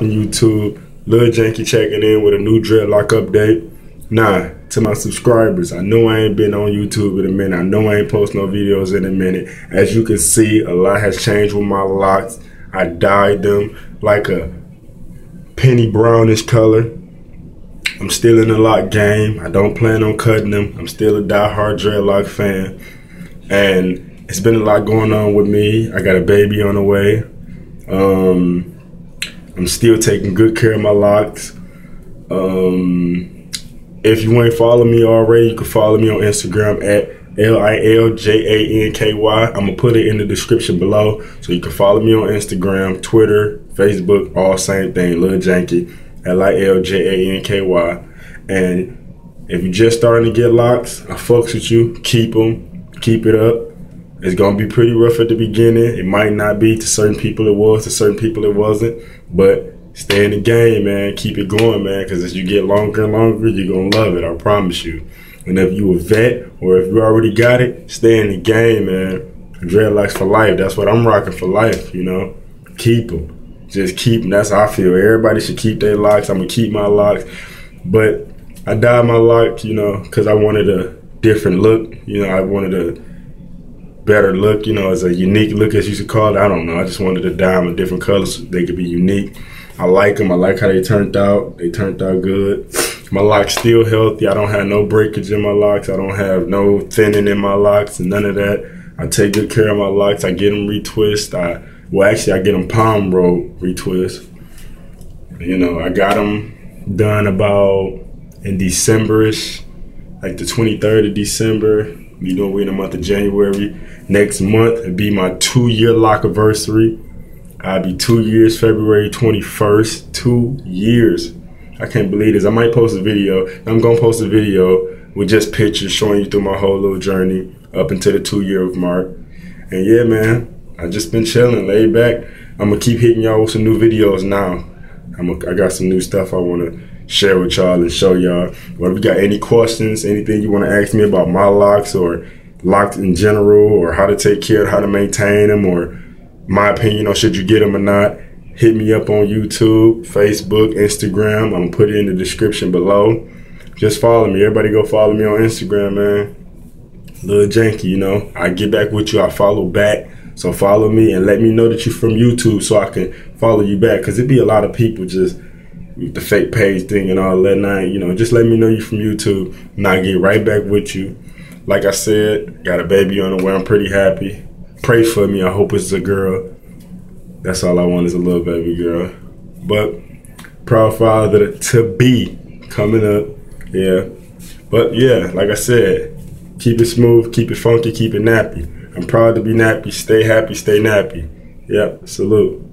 YouTube. Lil Janky checking in with a new dreadlock update. Nah, to my subscribers, I know I ain't been on YouTube in a minute. I know I ain't post no videos in a minute. As you can see, a lot has changed with my locks. I dyed them like a penny brownish color. I'm still in the lock game. I don't plan on cutting them. I'm still a die-hard dreadlock fan. And it's been a lot going on with me. I got a baby on the way. Um, I'm still taking good care of my locks. Um, if you ain't follow me already, you can follow me on Instagram at L I L J A N K Y. I'm gonna put it in the description below, so you can follow me on Instagram, Twitter, Facebook, all same thing. Lil Janky, L I L J A N K Y. And if you're just starting to get locks, I fucks with you. Keep them, keep it up. It's gonna be pretty rough at the beginning. It might not be to certain people it was, to certain people it wasn't. But stay in the game, man. Keep it going, man. Because as you get longer and longer, you're gonna love it. I promise you. And if you a vet or if you already got it, stay in the game, man. Dreadlocks for life. That's what I'm rocking for life. You know, keep them. Just keep them. That's how I feel. Everybody should keep their locks. I'm gonna keep my locks, but I dyed my locks, you know, because I wanted a different look. You know, I wanted a better look, you know, as a unique look, as you should call it. I don't know. I just wanted to dye them a different colors so they could be unique. I like them. I like how they turned out. They turned out good. My locks still healthy. I don't have no breakage in my locks. I don't have no thinning in my locks and none of that. I take good care of my locks. I get them retwist. I well, actually, I get them palm roll retwist. You know, I got them done about in Decemberish, like the 23rd of December. You know, we're in the month of January. Next month, it'll be my two year lock anniversary. I'll be two years, February 21st. Two years. I can't believe this. I might post a video. I'm going to post a video with just pictures showing you through my whole little journey up until the two year of mark. And yeah, man, I just been chilling, laid back. I'm going to keep hitting y'all with some new videos now. I'm a, I got some new stuff I want to share with y'all and show y'all. But if you got any questions, anything you want to ask me about my locks or locks in general or how to take care of how to maintain them or my opinion on should you get them or not, hit me up on YouTube, Facebook, Instagram. I'm gonna put it in the description below. Just follow me. Everybody go follow me on Instagram, man. Lil Janky, you know. I get back with you. I follow back. So follow me and let me know that you're from YouTube so I can follow you back. Cause it'd be a lot of people just the fake page thing and all that night, you know, just let me know you from YouTube and I'll get right back with you. Like I said, got a baby on the way. I'm pretty happy. Pray for me. I hope it's a girl. That's all I want is a little baby girl. But proud father to be coming up. Yeah. But yeah, like I said, keep it smooth, keep it funky, keep it nappy. I'm proud to be nappy. Stay happy, stay nappy. Yep. Salute.